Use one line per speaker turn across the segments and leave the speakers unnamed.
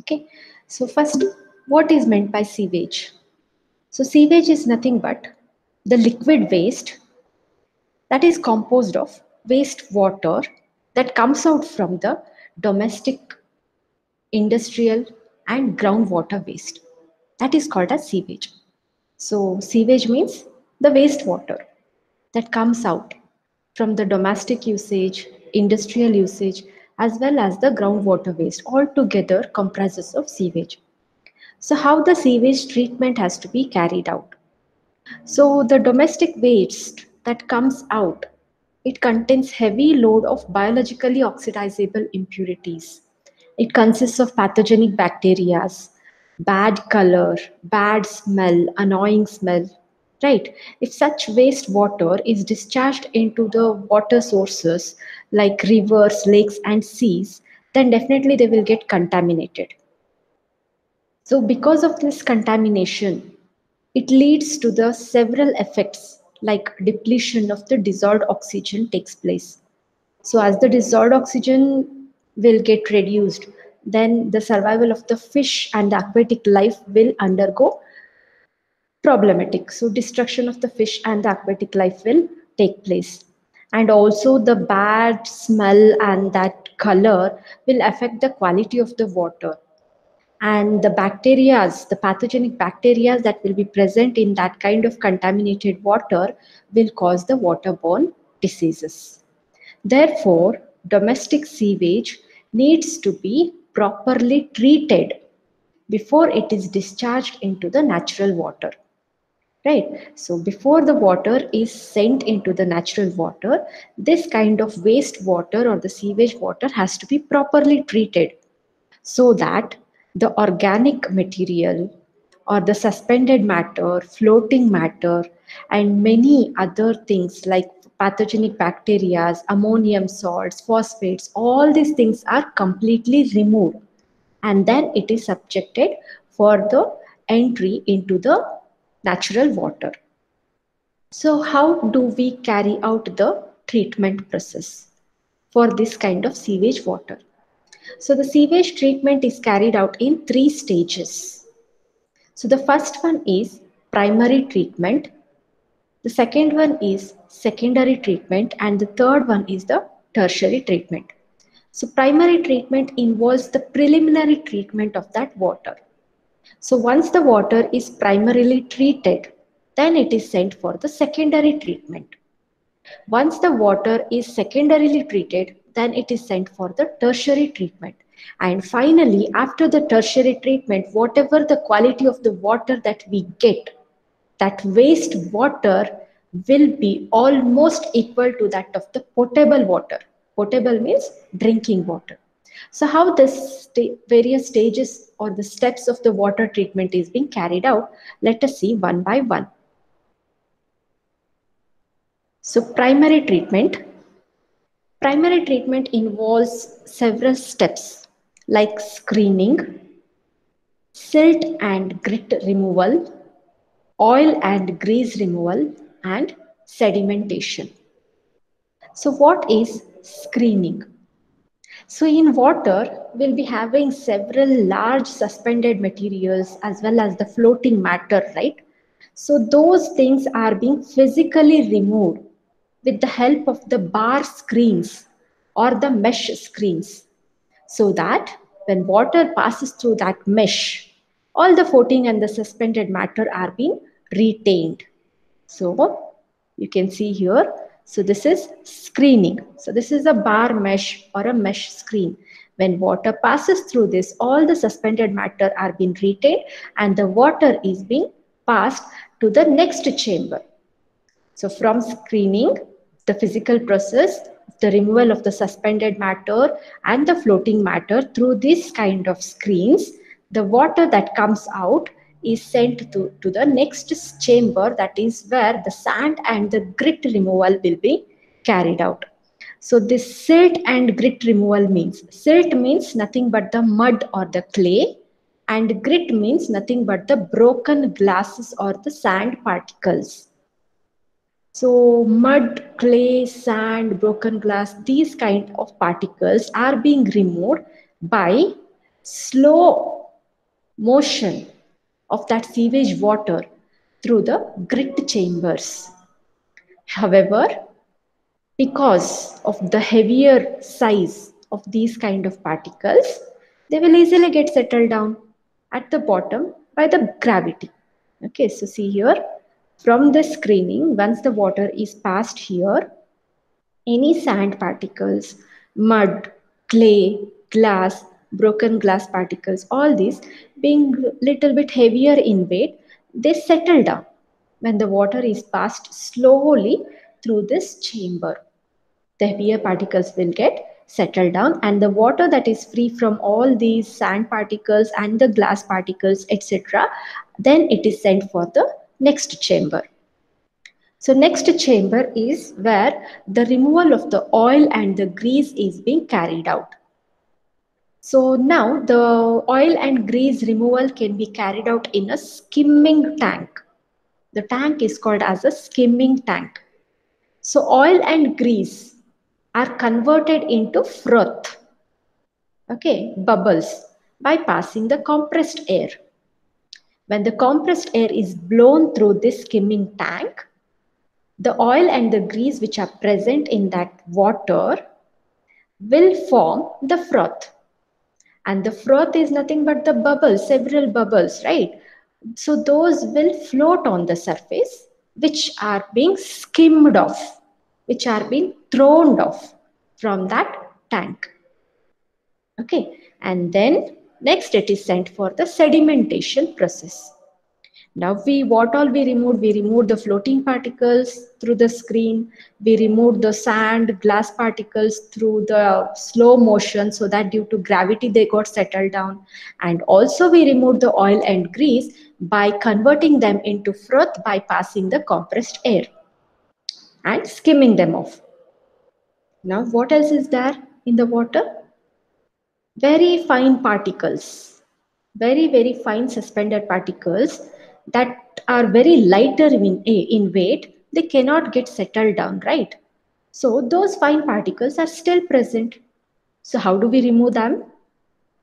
Okay, so first, what is meant by sewage? So, sewage is nothing but the liquid waste that is composed of wastewater that comes out from the domestic, industrial, and groundwater waste. That is called as sewage. So, sewage means the wastewater that comes out from the domestic usage, industrial usage, as well as the groundwater waste all together comprises of sewage. So how the sewage treatment has to be carried out? So the domestic waste that comes out, it contains heavy load of biologically oxidizable impurities. It consists of pathogenic bacteria, bad color, bad smell, annoying smell, right? If such wastewater is discharged into the water sources like rivers, lakes, and seas, then definitely they will get contaminated. So, because of this contamination, it leads to the several effects like depletion of the dissolved oxygen takes place. So, as the dissolved oxygen will get reduced, then the survival of the fish and the aquatic life will undergo problematic. So destruction of the fish and the aquatic life will take place. And also the bad smell and that color will affect the quality of the water. And the bacteria, the pathogenic bacteria that will be present in that kind of contaminated water will cause the waterborne diseases. Therefore, domestic sewage needs to be properly treated before it is discharged into the natural water right? So before the water is sent into the natural water this kind of waste water or the sewage water has to be properly treated so that the organic material or the suspended matter floating matter and many other things like pathogenic bacteria ammonium salts phosphates all these things are completely removed. And then it is subjected for the entry into the natural water. So how do we carry out the treatment process for this kind of sewage water? So the sewage treatment is carried out in three stages. So the first one is primary treatment. The second one is secondary treatment and the third one is the tertiary treatment. So primary treatment involves the preliminary treatment of that water. So once the water is primarily treated, then it is sent for the secondary treatment. Once the water is secondarily treated, then it is sent for the tertiary treatment. And finally, after the tertiary treatment, whatever the quality of the water that we get, that waste water will be almost equal to that of the potable water. Potable means drinking water. So how this st various stages or the steps of the water treatment is being carried out, let us see one by one. So primary treatment. Primary treatment involves several steps like screening, silt and grit removal, oil and grease removal, and sedimentation. So what is screening? So in water, we'll be having several large suspended materials as well as the floating matter, right? So those things are being physically removed with the help of the bar screens or the mesh screens so that when water passes through that mesh, all the floating and the suspended matter are being retained. So you can see here so this is screening. So this is a bar mesh or a mesh screen. When water passes through this, all the suspended matter are being retained and the water is being passed to the next chamber. So from screening, the physical process, the removal of the suspended matter and the floating matter through this kind of screens, the water that comes out is sent to, to the next chamber that is where the sand and the grit removal will be carried out. So this silt and grit removal means, silt means nothing but the mud or the clay and grit means nothing but the broken glasses or the sand particles. So mud, clay, sand, broken glass, these kind of particles are being removed by slow motion of that sewage water through the grit chambers. However, because of the heavier size of these kind of particles, they will easily get settled down at the bottom by the gravity. Okay, so see here, from the screening, once the water is passed here, any sand particles, mud, clay, glass, broken glass particles, all these being little bit heavier in weight, they settle down when the water is passed slowly through this chamber. The heavier particles will get settled down and the water that is free from all these sand particles and the glass particles etc then it is sent for the next chamber so next chamber is where the removal of the oil and the grease is being carried out so now the oil and grease removal can be carried out in a skimming tank. The tank is called as a skimming tank. So oil and grease are converted into froth, okay, bubbles by passing the compressed air. When the compressed air is blown through this skimming tank, the oil and the grease which are present in that water will form the froth and the froth is nothing but the bubbles several bubbles right? So those will float on the surface which are being skimmed off which are being thrown off from that tank. Okay and then next it is sent for the sedimentation process now we, what all we removed? We removed the floating particles through the screen. We removed the sand, glass particles through the slow motion so that due to gravity they got settled down. And also we removed the oil and grease by converting them into froth by passing the compressed air and skimming them off. Now what else is there in the water? Very fine particles, very, very fine suspended particles that are very lighter in, in weight, they cannot get settled down, right? So those fine particles are still present. So how do we remove them?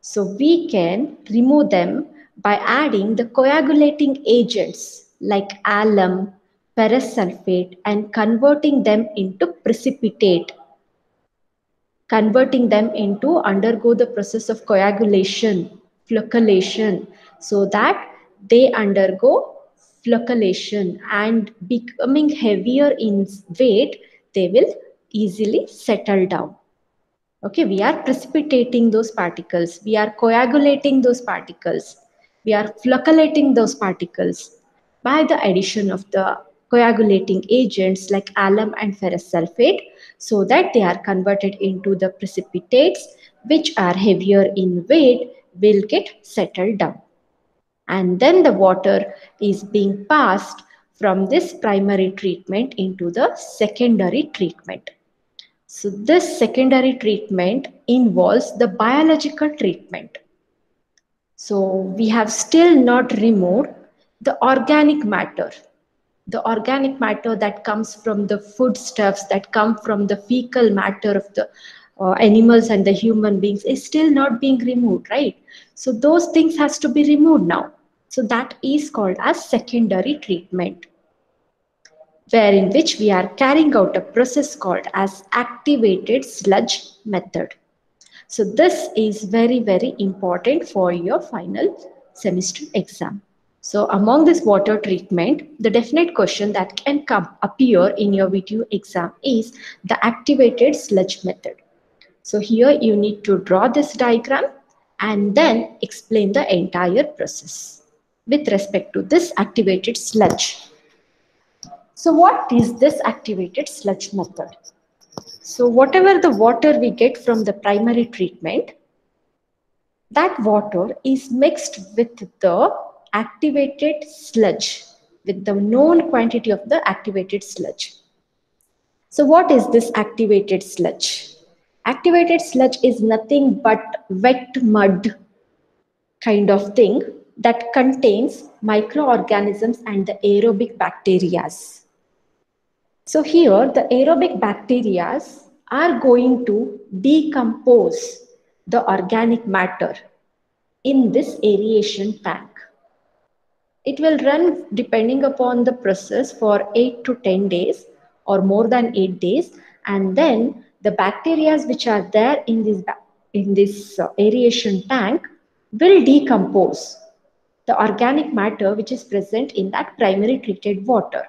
So we can remove them by adding the coagulating agents like alum, ferrous sulfate and converting them into precipitate. Converting them into undergo the process of coagulation, flocculation so that they undergo flocculation and becoming heavier in weight, they will easily settle down. Okay, we are precipitating those particles. We are coagulating those particles. We are flocculating those particles by the addition of the coagulating agents like alum and ferrous sulfate so that they are converted into the precipitates which are heavier in weight will get settled down and then the water is being passed from this primary treatment into the secondary treatment. So this secondary treatment involves the biological treatment. So we have still not removed the organic matter. The organic matter that comes from the foodstuffs, that come from the fecal matter of the uh, animals and the human beings is still not being removed, right? So those things has to be removed now. So that is called as secondary treatment, wherein which we are carrying out a process called as activated sludge method. So this is very, very important for your final semester exam. So among this water treatment, the definite question that can come appear in your VTU exam is the activated sludge method. So here you need to draw this diagram and then explain the entire process with respect to this activated sludge. So what is this activated sludge method? So whatever the water we get from the primary treatment, that water is mixed with the activated sludge, with the known quantity of the activated sludge. So what is this activated sludge? Activated sludge is nothing but wet mud kind of thing that contains microorganisms and the aerobic bacteria. So here the aerobic bacteria are going to decompose the organic matter in this aeration tank. It will run depending upon the process for 8 to 10 days or more than 8 days and then the bacteria which are there in this, in this uh, aeration tank will decompose the organic matter which is present in that primary treated water.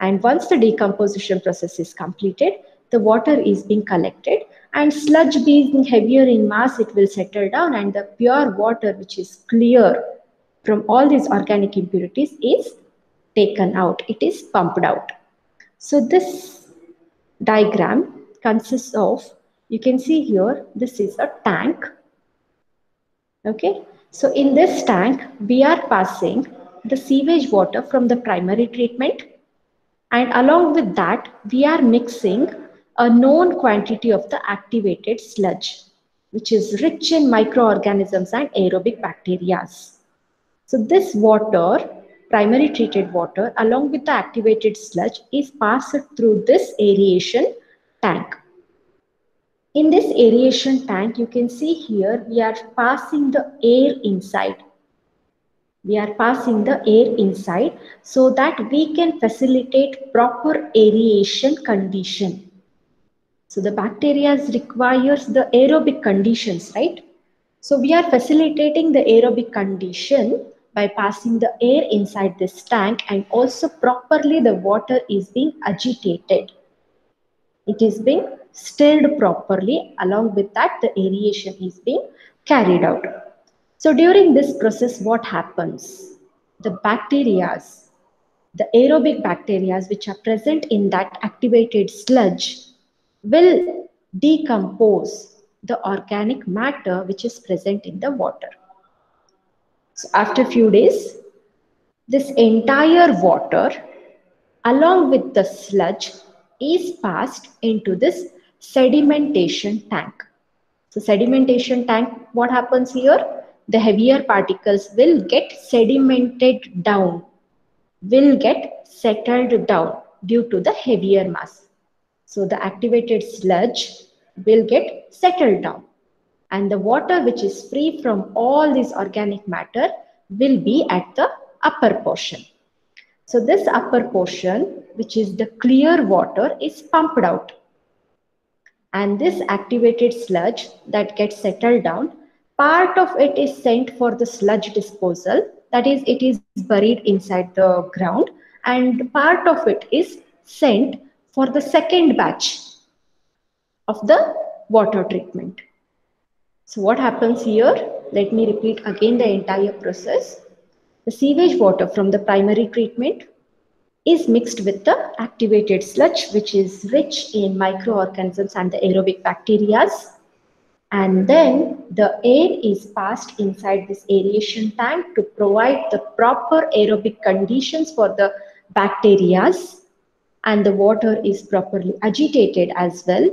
And once the decomposition process is completed, the water is being collected and sludge being heavier in mass, it will settle down and the pure water which is clear from all these organic impurities is taken out. It is pumped out. So this diagram consists of, you can see here, this is a tank. Okay, so in this tank, we are passing the sewage water from the primary treatment and along with that, we are mixing a known quantity of the activated sludge, which is rich in microorganisms and aerobic bacteria. So this water, primary treated water, along with the activated sludge is passed through this aeration tank. In this aeration tank, you can see here, we are passing the air inside. We are passing the air inside so that we can facilitate proper aeration condition. So the bacteria requires the aerobic conditions, right? So we are facilitating the aerobic condition by passing the air inside this tank and also properly the water is being agitated. It is being stirred properly. Along with that, the aeration is being carried out. So during this process, what happens? The bacteria, the aerobic bacteria which are present in that activated sludge will decompose the organic matter which is present in the water. So after few days, this entire water along with the sludge is passed into this sedimentation tank. So sedimentation tank, what happens here? The heavier particles will get sedimented down, will get settled down due to the heavier mass. So the activated sludge will get settled down and the water which is free from all this organic matter will be at the upper portion. So this upper portion, which is the clear water, is pumped out and this activated sludge that gets settled down, part of it is sent for the sludge disposal. That is, it is buried inside the ground and part of it is sent for the second batch of the water treatment. So what happens here? Let me repeat again the entire process. The sewage water from the primary treatment is mixed with the activated sludge, which is rich in microorganisms and the aerobic bacteria. And then the air is passed inside this aeration tank to provide the proper aerobic conditions for the bacteria and the water is properly agitated as well.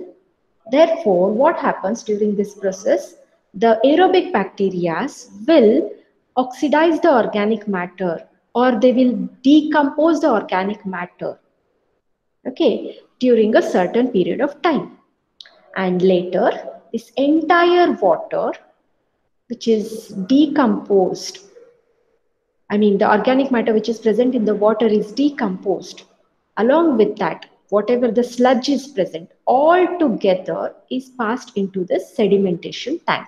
Therefore, what happens during this process? The aerobic bacteria will oxidize the organic matter or they will decompose the organic matter okay during a certain period of time. And later this entire water which is decomposed i mean the organic matter which is present in the water is decomposed. Along with that whatever the sludge is present all together is passed into the sedimentation tank.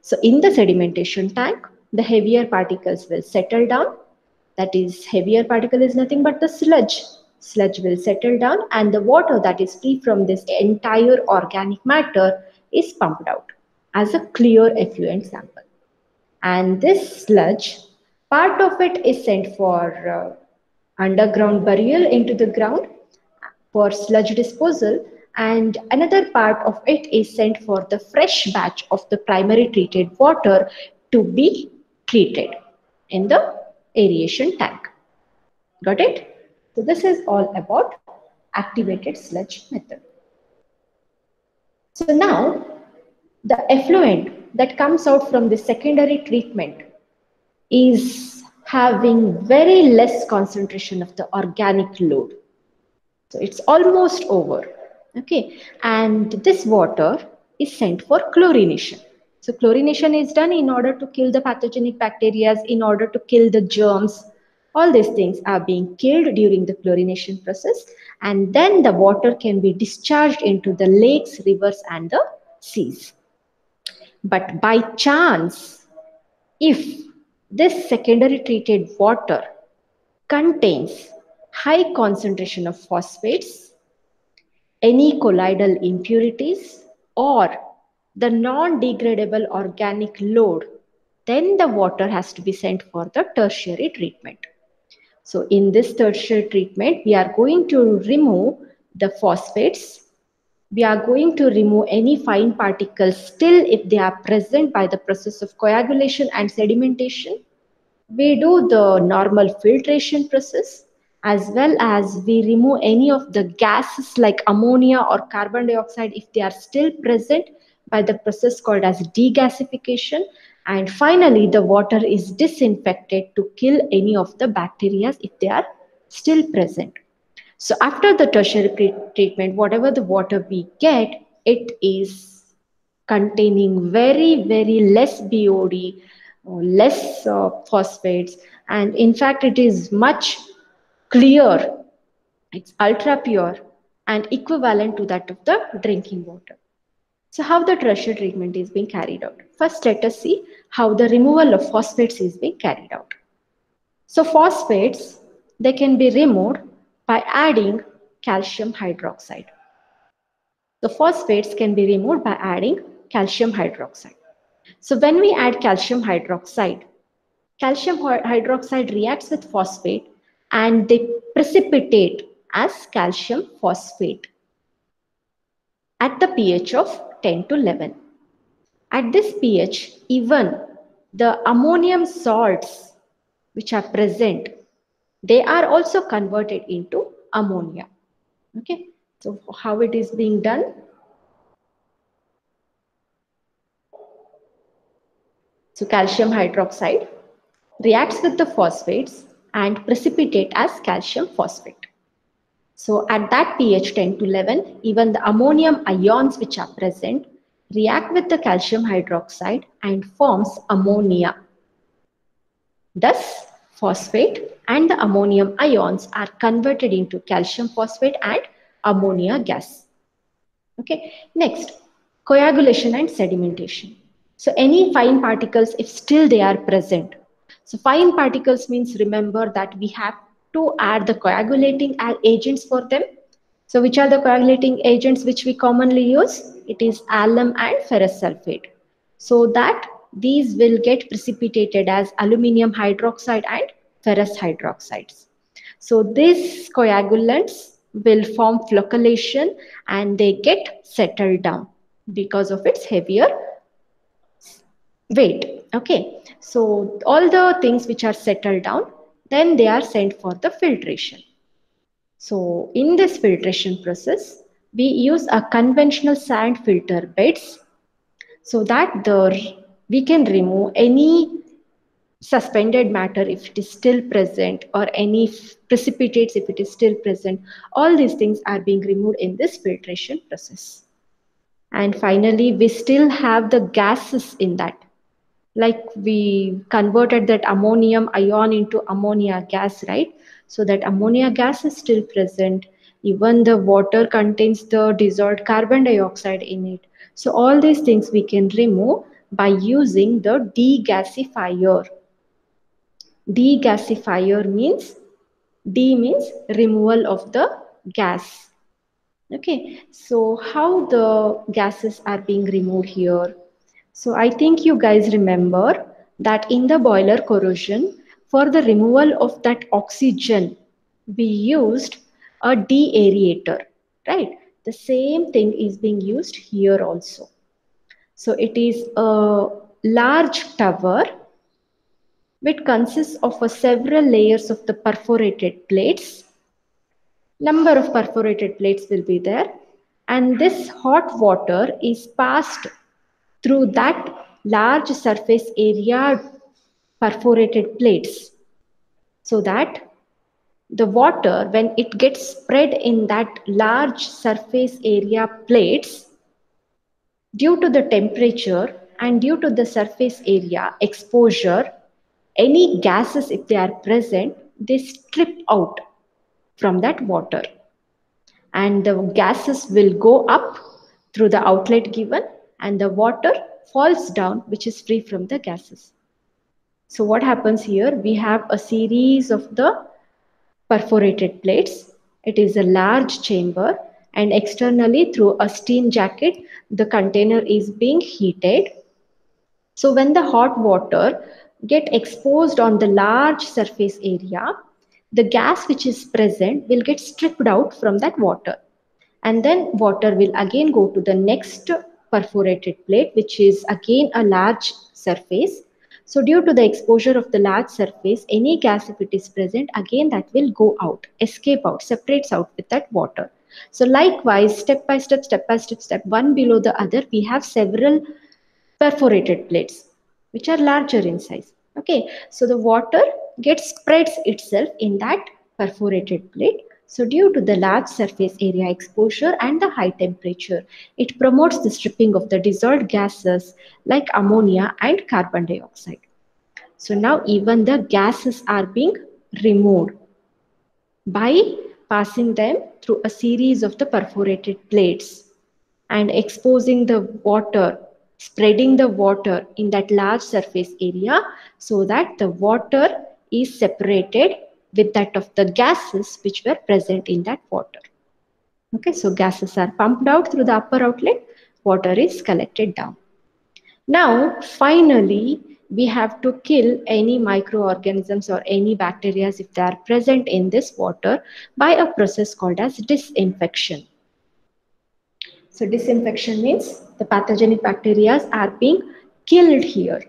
So in the sedimentation tank the heavier particles will settle down that is heavier particle is nothing but the sludge. Sludge will settle down and the water that is free from this entire organic matter is pumped out as a clear effluent sample. And this sludge part of it is sent for uh, underground burial into the ground for sludge disposal and another part of it is sent for the fresh batch of the primary treated water to be treated in the aeration tank. Got it? So this is all about activated sludge method. So now the effluent that comes out from the secondary treatment is having very less concentration of the organic load. So it's almost over. Okay. And this water is sent for chlorination. So chlorination is done in order to kill the pathogenic bacteria, in order to kill the germs. All these things are being killed during the chlorination process and then the water can be discharged into the lakes, rivers and the seas. But by chance, if this secondary treated water contains high concentration of phosphates, any colloidal impurities or the non-degradable organic load, then the water has to be sent for the tertiary treatment. So in this tertiary treatment, we are going to remove the phosphates. We are going to remove any fine particles still if they are present by the process of coagulation and sedimentation. We do the normal filtration process as well as we remove any of the gases like ammonia or carbon dioxide if they are still present by the process called as degasification and finally the water is disinfected to kill any of the bacteria if they are still present. So after the tertiary treatment whatever the water we get it is containing very very less bod less uh, phosphates. And in fact it is much clear it's ultra pure and equivalent to that of the drinking water so how the tertiary treatment is being carried out? First, let us see how the removal of phosphates is being carried out. So phosphates, they can be removed by adding calcium hydroxide. The phosphates can be removed by adding calcium hydroxide. So when we add calcium hydroxide, calcium hydroxide reacts with phosphate and they precipitate as calcium phosphate at the pH of 10 to 11. At this pH, even the ammonium salts which are present, they are also converted into ammonia. Okay, so how it is being done? So calcium hydroxide reacts with the phosphates and precipitate as calcium phosphate. So at that pH 10 to 11, even the ammonium ions which are present react with the calcium hydroxide and forms ammonia. Thus, phosphate and the ammonium ions are converted into calcium phosphate and ammonia gas. Okay, next, coagulation and sedimentation. So any fine particles, if still they are present. So fine particles means remember that we have to add the coagulating agents for them. So which are the coagulating agents which we commonly use? It is alum and ferrous sulfate. So that these will get precipitated as aluminium hydroxide and ferrous hydroxides. So these coagulants will form flocculation and they get settled down because of its heavier weight. Okay, so all the things which are settled down then they are sent for the filtration. So in this filtration process, we use a conventional sand filter beds so that the we can remove any suspended matter if it is still present or any precipitates if it is still present. All these things are being removed in this filtration process. And finally, we still have the gases in that like we converted that ammonium ion into ammonia gas right? So that ammonia gas is still present even the water contains the dissolved carbon dioxide in it. So all these things we can remove by using the degasifier degasifier means d means removal of the gas. Okay so how the gases are being removed here so I think you guys remember that in the boiler corrosion, for the removal of that oxygen, we used a deaerator, right? The same thing is being used here also. So it is a large tower which consists of several layers of the perforated plates. Number of perforated plates will be there. And this hot water is passed through that large surface area perforated plates so that the water when it gets spread in that large surface area plates due to the temperature and due to the surface area exposure, any gases, if they are present, they strip out from that water. And the gases will go up through the outlet given and the water falls down, which is free from the gases. So what happens here? We have a series of the perforated plates. It is a large chamber and externally through a steam jacket, the container is being heated. So when the hot water get exposed on the large surface area, the gas which is present will get stripped out from that water. And then water will again go to the next perforated plate, which is again a large surface. So due to the exposure of the large surface, any gas if it is present, again that will go out, escape out, separates out with that water. So likewise, step by step, step by step, step one below the other, we have several perforated plates, which are larger in size. Okay, so the water gets spreads itself in that perforated plate so due to the large surface area exposure and the high temperature, it promotes the stripping of the dissolved gases like ammonia and carbon dioxide. So now even the gases are being removed by passing them through a series of the perforated plates and exposing the water, spreading the water in that large surface area so that the water is separated with that of the gases which were present in that water. Okay, so gases are pumped out through the upper outlet, water is collected down. Now, finally, we have to kill any microorganisms or any bacteria if they are present in this water by a process called as disinfection. So disinfection means the pathogenic bacteria are being killed here.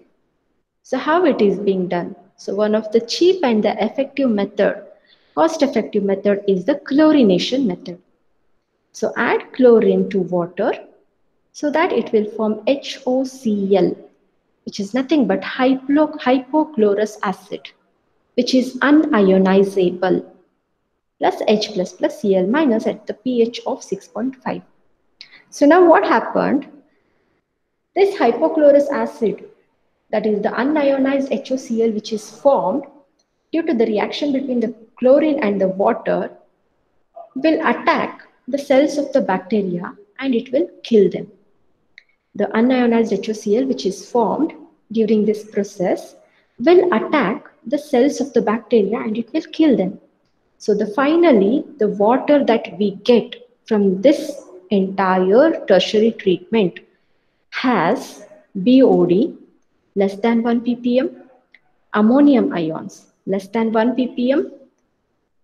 So how it is being done? So one of the cheap and the effective method, cost effective method is the chlorination method. So add chlorine to water so that it will form HOCl, which is nothing but hypo hypochlorous acid, which is unionizable, plus H plus plus Cl minus at the pH of 6.5. So now what happened? This hypochlorous acid that is the unionized HOCl which is formed due to the reaction between the chlorine and the water will attack the cells of the bacteria and it will kill them. The unionized HOCl which is formed during this process will attack the cells of the bacteria and it will kill them. So the finally the water that we get from this entire tertiary treatment has BOD less than 1 ppm, ammonium ions less than 1 ppm,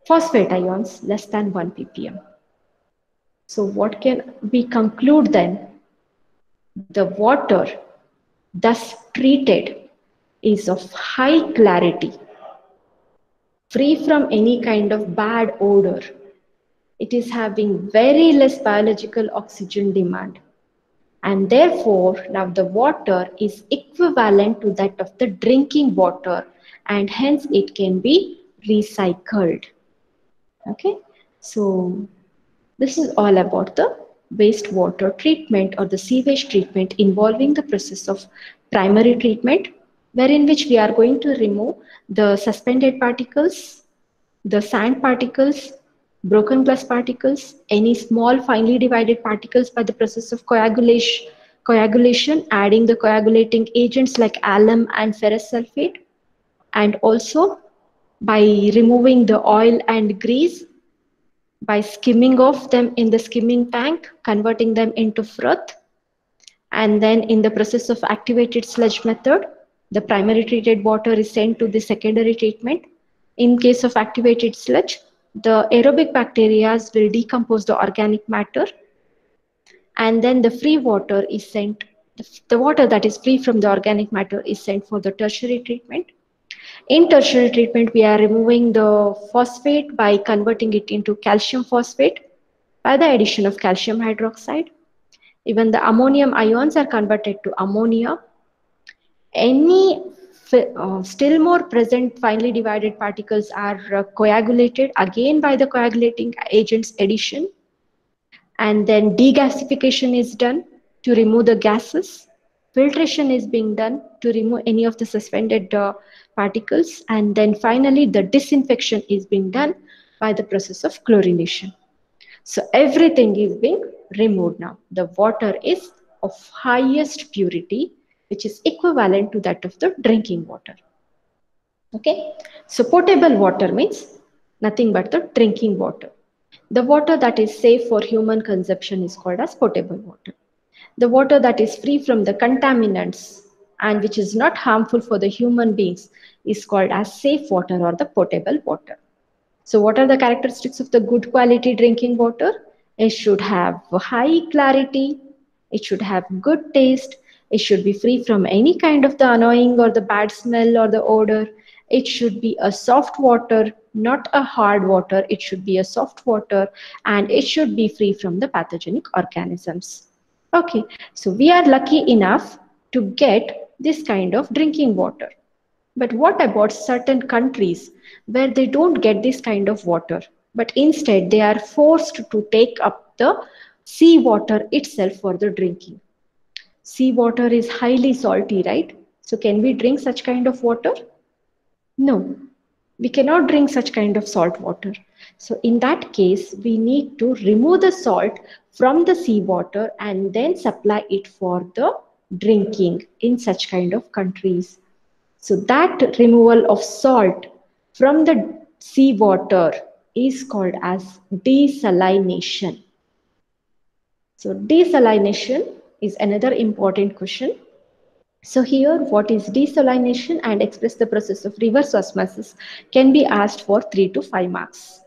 phosphate ions less than 1 ppm. So what can we conclude then? The water thus treated is of high clarity, free from any kind of bad odor. It is having very less biological oxygen demand and therefore now the water is equivalent to that of the drinking water. And hence it can be recycled. Okay? So this is all about the wastewater treatment or the sewage treatment involving the process of primary treatment wherein which we are going to remove the suspended particles the sand particles broken glass particles, any small finely divided particles by the process of coagulation, coagulation adding the coagulating agents like alum and ferrous sulfate, and also by removing the oil and grease, by skimming off them in the skimming tank, converting them into froth, and then in the process of activated sludge method, the primary treated water is sent to the secondary treatment. In case of activated sludge, the aerobic bacteria will decompose the organic matter and then the free water is sent the water that is free from the organic matter is sent for the tertiary treatment. In tertiary treatment we are removing the phosphate by converting it into calcium phosphate by the addition of calcium hydroxide. Even the ammonium ions are converted to ammonia. Any uh, still more present finely divided particles are uh, coagulated again by the coagulating agents addition. And then degasification is done to remove the gases. Filtration is being done to remove any of the suspended uh, particles. And then finally the disinfection is being done by the process of chlorination. So everything is being removed now. The water is of highest purity which is equivalent to that of the drinking water. Okay? So potable water means nothing but the drinking water. The water that is safe for human consumption is called as potable water. The water that is free from the contaminants and which is not harmful for the human beings is called as safe water or the potable water. So what are the characteristics of the good quality drinking water? It should have high clarity, it should have good taste, it should be free from any kind of the annoying or the bad smell or the odor. It should be a soft water, not a hard water. It should be a soft water and it should be free from the pathogenic organisms. Okay, so we are lucky enough to get this kind of drinking water. But what about certain countries where they don't get this kind of water, but instead they are forced to take up the sea water itself for the drinking? Sea water is highly salty, right? So can we drink such kind of water? No, we cannot drink such kind of salt water. So in that case, we need to remove the salt from the seawater and then supply it for the drinking in such kind of countries. So that removal of salt from the seawater is called as desalination. So desalination is another important question. So here what is desalination and express the process of reverse osmosis can be asked for 3 to 5 marks.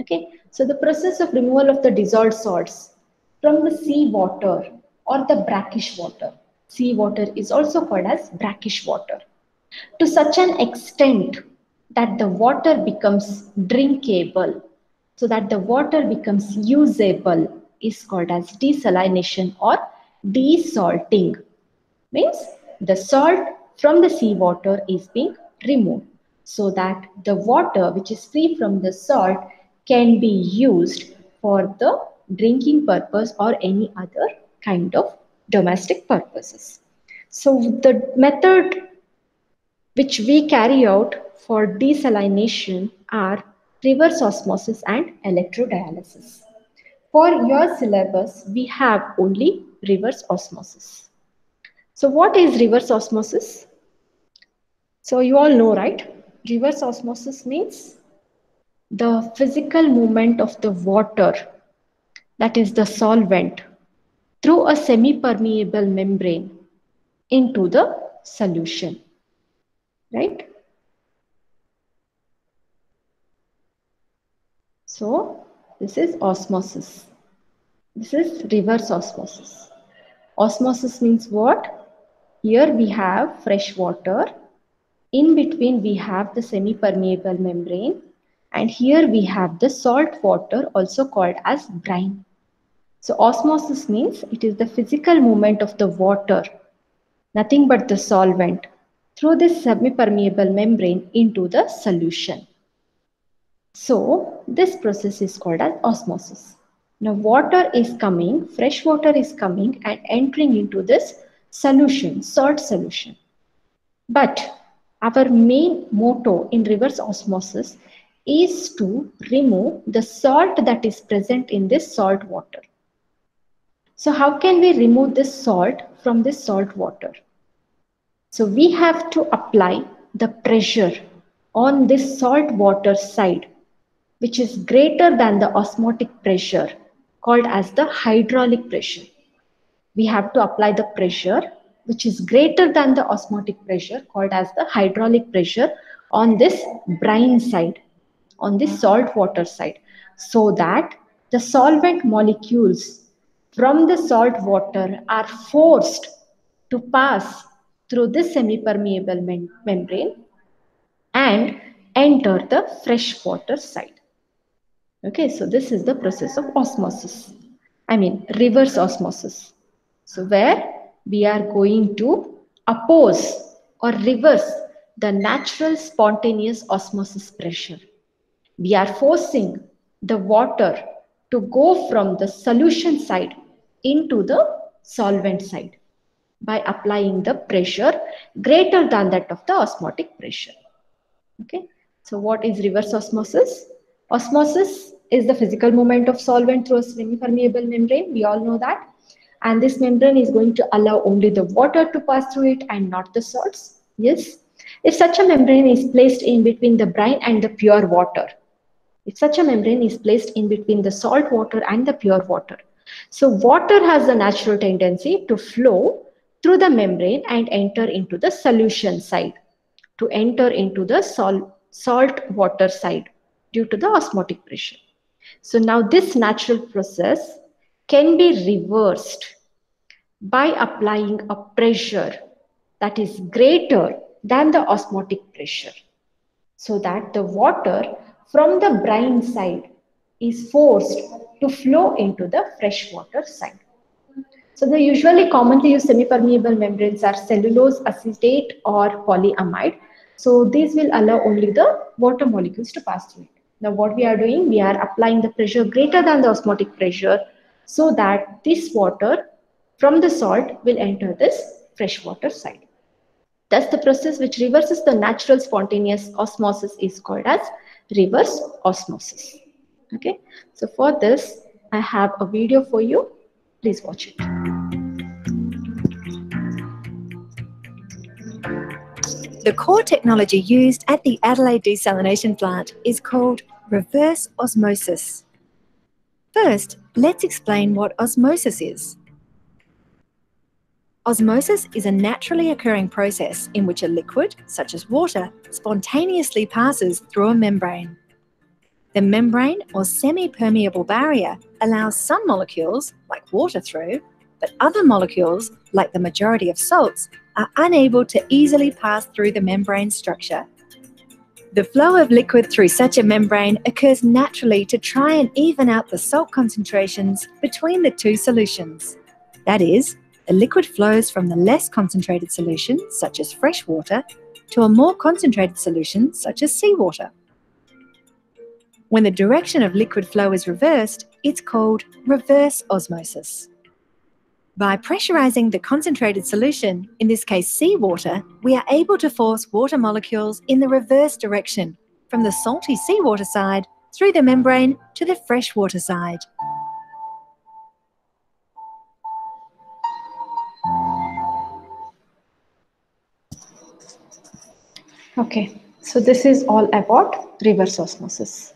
Okay, so the process of removal of the dissolved salts from the sea water or the brackish water. Sea water is also called as brackish water. To such an extent that the water becomes drinkable, so that the water becomes usable is called as desalination or desalting. Means the salt from the seawater is being removed so that the water which is free from the salt can be used for the drinking purpose or any other kind of domestic purposes. So the method which we carry out for desalination are reverse osmosis and electrodialysis. For your syllabus, we have only reverse osmosis. So what is reverse osmosis? So you all know, right? Reverse osmosis means the physical movement of the water, that is the solvent, through a semi-permeable membrane into the solution, right? So this is osmosis. This is reverse osmosis. Osmosis means what? Here we have fresh water. In between we have the semi-permeable membrane and here we have the salt water also called as brine. So osmosis means it is the physical movement of the water, nothing but the solvent, through this semi-permeable membrane into the solution. So this process is called as osmosis. Now water is coming, fresh water is coming and entering into this solution, salt solution. But our main motto in reverse osmosis is to remove the salt that is present in this salt water. So how can we remove this salt from this salt water? So we have to apply the pressure on this salt water side, which is greater than the osmotic pressure called as the hydraulic pressure. We have to apply the pressure which is greater than the osmotic pressure called as the hydraulic pressure on this brine side on this salt water side so that the solvent molecules from the salt water are forced to pass through this semi-permeable membrane and enter the fresh water side. Okay, so this is the process of osmosis. I mean reverse osmosis. So where we are going to oppose or reverse the natural spontaneous osmosis pressure we are forcing the water to go from the solution side into the solvent side. by applying the pressure greater than that of the osmotic pressure. Okay, so what is reverse osmosis? Osmosis is the physical movement of solvent through a semi-permeable membrane. We all know that. And this membrane is going to allow only the water to pass through it and not the salts. Yes. If such a membrane is placed in between the brine and the pure water, if such a membrane is placed in between the salt water and the pure water, so water has a natural tendency to flow through the membrane and enter into the solution side, to enter into the salt, salt water side due to the osmotic pressure. So now this natural process can be reversed by applying a pressure that is greater than the osmotic pressure so that the water from the brine side is forced to flow into the freshwater side. So the usually commonly used semi-permeable membranes are cellulose acetate or polyamide. So these will allow only the water molecules to pass through it. Now what we are doing, we are applying the pressure greater than the osmotic pressure so that this water from the salt will enter this freshwater side. Thus the process which reverses the natural spontaneous osmosis is called as reverse osmosis. Okay, so for this, I have a video for you. Please watch it.
The core technology used at the Adelaide desalination plant is called reverse osmosis. First, let's explain what osmosis is. Osmosis is a naturally occurring process in which a liquid, such as water, spontaneously passes through a membrane. The membrane or semi-permeable barrier allows some molecules, like water through, but other molecules, like the majority of salts, are unable to easily pass through the membrane structure. The flow of liquid through such a membrane occurs naturally to try and even out the salt concentrations between the two solutions. That is, the liquid flows from the less concentrated solution, such as fresh water, to a more concentrated solution, such as seawater. When the direction of liquid flow is reversed, it's called reverse osmosis. By pressurizing the concentrated solution, in this case seawater, we are able to force water molecules in the reverse direction, from the salty seawater side through the membrane to the freshwater side.
Okay, so this is all about reverse osmosis.